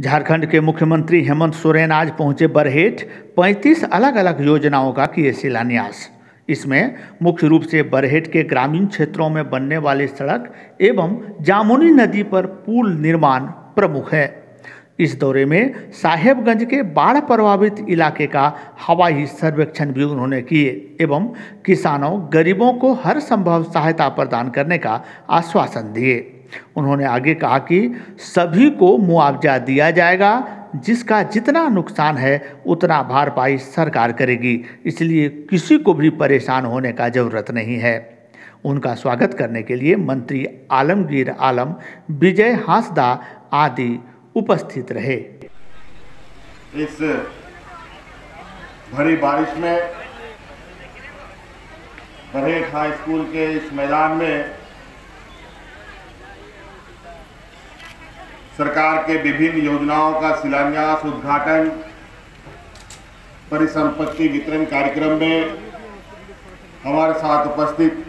झारखंड के मुख्यमंत्री हेमंत सोरेन आज पहुँचे बरहेट 35 अलग अलग योजनाओं का किए शिलान्यास। इसमें मुख्य रूप से बरहेट के ग्रामीण क्षेत्रों में बनने वाली सड़क एवं जामुनी नदी पर पुल निर्माण प्रमुख है। इस दौरे में साहेबगंज के बाढ़ प्रभावित इलाके का हवाई सर्वेक्षण भी उन्होंने किए एवं किसानों, गरीबों को हर संभव सहायता प्रदान करने का आश्वासन दिए। उन्होंने आगे कहा कि सभी को मुआवजा दिया जाएगा, जिसका जितना नुकसान है, उतना भारपाई सरकार करेगी। इसलिए किसी को भी परेशान होने का ज़रूरत नहीं है। उनका स्वागत करने के लिए मंत्री आलमगीर आलम, विजय हांसदा आदि उपस्थित रहे। इस भरी बारिश में हाई स्कूल के इस मैदान में सरकार के विभिन्न योजनाओं का शिलान्यास उद्घाटन परिसंपत्ति वितरण कार्यक्रम में हमारे साथ उपस्थित